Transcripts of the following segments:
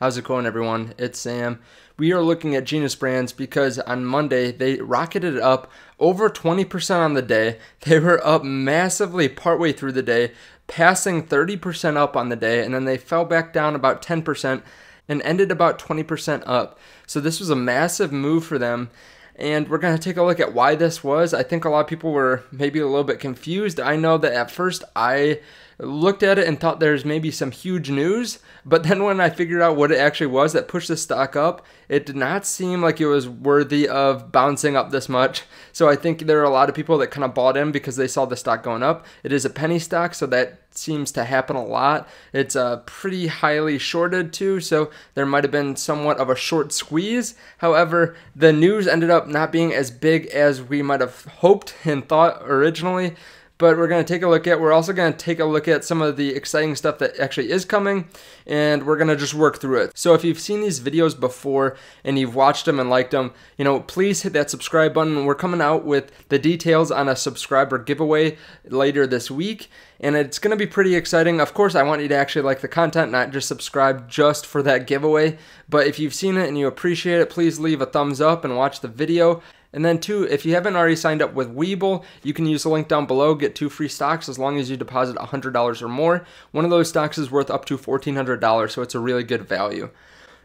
How's it going, everyone? It's Sam. We are looking at Genius Brands because on Monday they rocketed up over 20% on the day. They were up massively partway through the day, passing 30% up on the day, and then they fell back down about 10% and ended about 20% up. So this was a massive move for them and we're going to take a look at why this was. I think a lot of people were maybe a little bit confused. I know that at first I looked at it and thought there's maybe some huge news, but then when I figured out what it actually was that pushed the stock up, it did not seem like it was worthy of bouncing up this much. So I think there are a lot of people that kind of bought in because they saw the stock going up. It is a penny stock, so that seems to happen a lot. It's uh, pretty highly shorted too, so there might have been somewhat of a short squeeze. However, the news ended up not being as big as we might have hoped and thought originally but we're going to take a look at. We're also going to take a look at some of the exciting stuff that actually is coming, and we're going to just work through it. So if you've seen these videos before and you've watched them and liked them, you know, please hit that subscribe button. We're coming out with the details on a subscriber giveaway later this week, and it's going to be pretty exciting. Of course, I want you to actually like the content, not just subscribe just for that giveaway. But if you've seen it and you appreciate it, please leave a thumbs up and watch the video. And then two, if you haven't already signed up with Webull, you can use the link down below, get two free stocks as long as you deposit $100 or more. One of those stocks is worth up to $1,400, so it's a really good value.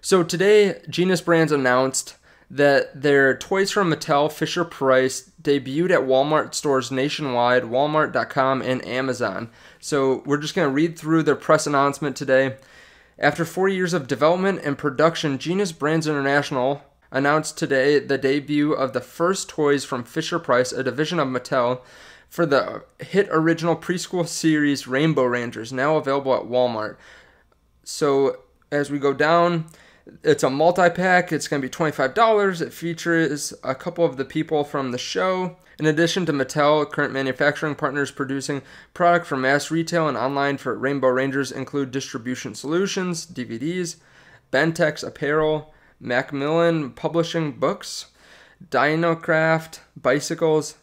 So today, Genius Brands announced that their toys from Mattel Fisher Price debuted at Walmart stores nationwide, walmart.com, and Amazon. So we're just going to read through their press announcement today. After four years of development and production, Genius Brands International announced today the debut of the first toys from Fisher Price, a division of Mattel, for the hit original preschool series Rainbow Rangers, now available at Walmart. So as we go down, it's a multi pack. It's going to be $25. It features a couple of the people from the show. In addition to Mattel, current manufacturing partners producing product for mass retail and online for Rainbow Rangers include Distribution Solutions, DVDs, Bentex Apparel, Macmillan Publishing Books, Dinocraft Bicycles,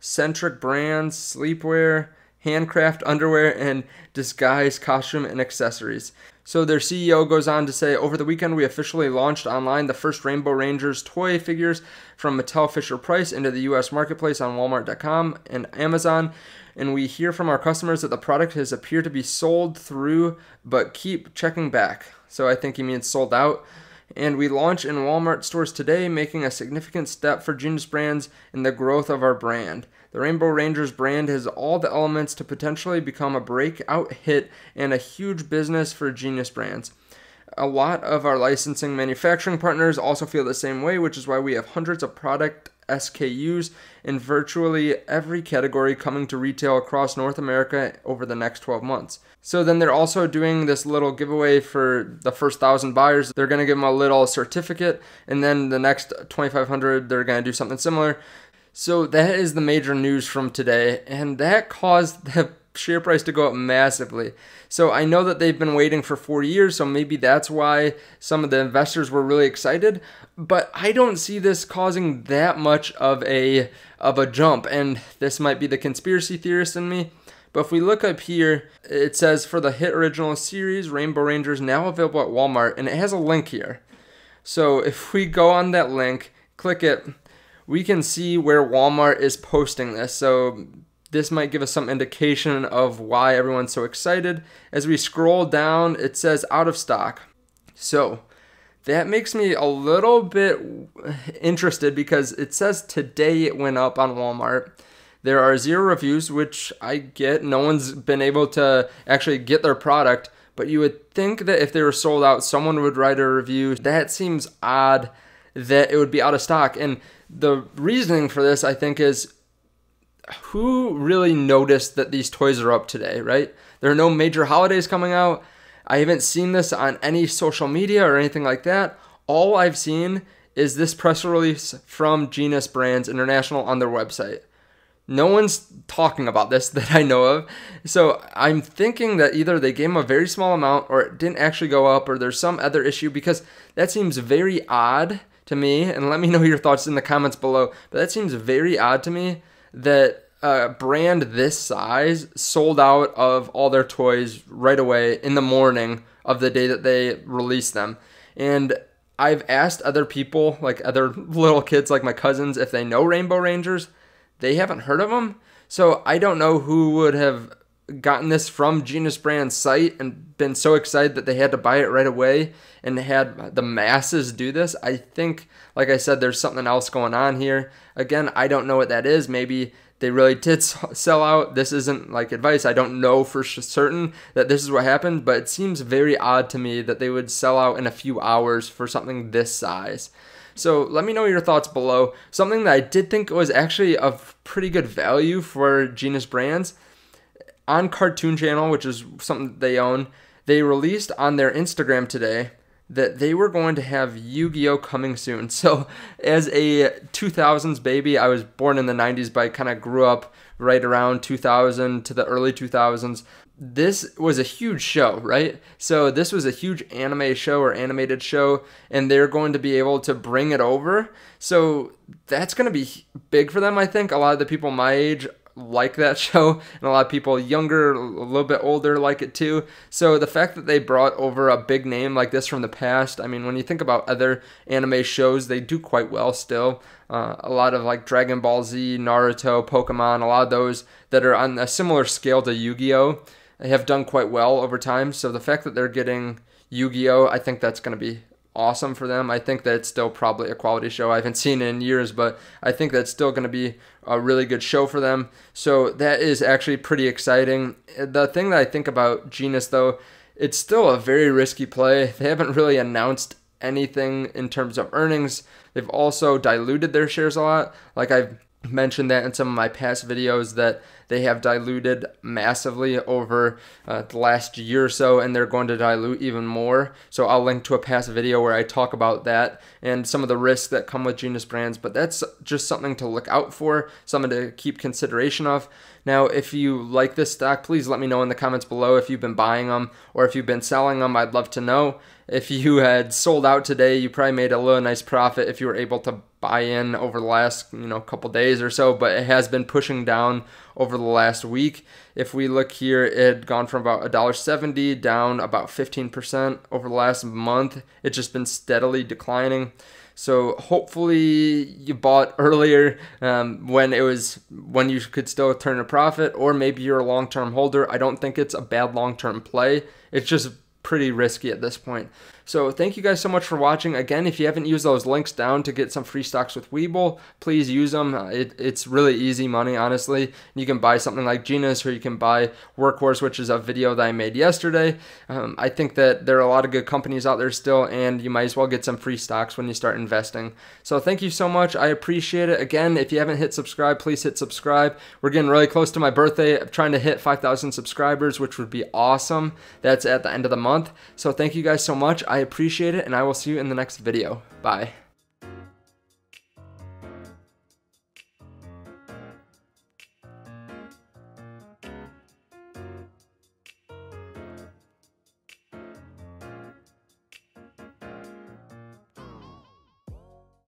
Centric Brands Sleepwear, Handcraft Underwear, and Disguise Costume and Accessories. So their CEO goes on to say, over the weekend we officially launched online the first Rainbow Rangers toy figures from Mattel Fisher Price into the U.S. marketplace on Walmart.com and Amazon. And we hear from our customers that the product has appeared to be sold through, but keep checking back. So I think he means sold out and we launch in Walmart stores today, making a significant step for Genius Brands in the growth of our brand. The Rainbow Rangers brand has all the elements to potentially become a breakout hit and a huge business for Genius Brands. A lot of our licensing manufacturing partners also feel the same way, which is why we have hundreds of product SKUs in virtually every category coming to retail across North America over the next 12 months. So then they're also doing this little giveaway for the first thousand buyers. They're to give them a little certificate, and then the next 2,500 they're to do something similar. So that is the major news from today, and that caused the share price to go up massively. So I know that they've been waiting for four years, so maybe that's why some of the investors were really excited. But I don't see this causing that much of a of a jump, and this might be the conspiracy theorist in me. But if we look up here, it says for the hit original series, Rainbow Rangers now available at Walmart, and it has a link here. So if we go on that link, click it, we can see where Walmart is posting this. So this might give us some indication of why everyone's so excited. As we scroll down, it says out of stock. So that makes me a little bit interested because it says today it went up on Walmart. There are zero reviews, which I get. No one's been able to actually get their product, but you would think that if they were sold out, someone would write a review. That seems odd that it would be out of stock. And the reasoning for this, I think, is who really noticed that these toys are up today, right? There are no major holidays coming out. I haven't seen this on any social media or anything like that. All I've seen is this press release from Genius Brands International on their website. No one's talking about this that I know of. So I'm thinking that either they gave them a very small amount or it didn't actually go up or there's some other issue because that seems very odd to me. And let me know your thoughts in the comments below. But that seems very odd to me that a brand this size sold out of all their toys right away in the morning of the day that they released them. And I've asked other people, like other little kids, like my cousins, if they know Rainbow Rangers. They haven't heard of them. So I don't know who would have gotten this from Genius Brand's site and been so excited that they had to buy it right away and had the masses do this. I think, like I said, there's something else going on here. Again, I don't know what that is. Maybe they really did sell out. This isn't like advice. I don't know for certain that this is what happened, but it seems very odd to me that they would sell out in a few hours for something this size. So let me know your thoughts below. Something that I did think was actually of pretty good value for Genius Brands on Kartoon Channel, which is something they own, they released on their Instagram today that they were going to have Yu-Gi-Oh coming soon. So, as a 2000s baby, I was born in the 90s, but I kind of grew up right around 2000 to the early 2000s. This was a huge show, right? So, this was a huge anime show or animated show, and they're going to be able to bring it over. So, that's going to be big for them, I think. A lot of the people my age like that show, and a lot of people younger, a little bit older, like it too. So the fact that they brought over a big name like this from the past, I mean, when you think about other anime shows, they do quite well still. Uh, a lot of like Dragon Ball Z, Naruto, Pokemon, a lot of those that are on a similar scale to Yu Gi Oh! have done quite well over time. So the fact that they're getting Yu Gi Oh! I think that's going to be awesome for them. I think that it's still probably a quality show. I haven't seen it in years, but I think that's still going to be a really good show for them. So that is actually pretty exciting. The thing that I think about Genius, though, it's still a very risky play. They haven't really announced anything in terms of earnings. They've also diluted their shares a lot. Like I've mentioned that in some of my past videos that they have diluted massively over uh, the last year or so and they're going to dilute even more. So i'll link to a past video where i talk about that and some of the risks that come with genius brands but that's just something to look out for something to keep consideration of. Now if you like this stock please let me know in the comments below if you've been buying them or if you've been selling them i'd love to know. If you had sold out today you probably made a little nice profit if you were able to buy in over the last you know couple days or so, but it has been pushing down over the last week. If we look here, it had gone from about $1.70 down about 15% over the last month. It's just been steadily declining. So hopefully you bought earlier um, when it was when you could still turn a profit, or maybe you're a long-term holder. I don't think it's a bad long-term play. It's just pretty risky at this point. So thank you guys so much for watching. Again, if you haven't used those links down to get some free stocks with Webull, please use them. It, it's really easy money, honestly. You can buy something like Genius or you can buy Workhorse, which is a video that I made yesterday. Um, I think that there are a lot of good companies out there still, and you might as well get some free stocks when you start investing. So thank you so much. I appreciate it. Again, if you haven't hit subscribe, please hit subscribe. We're getting really close to my birthday. I'm trying to hit 5,000 subscribers, which would be awesome. That's at the end of the month. So thank you guys so much. I appreciate it, and I will see you in the next video. Bye.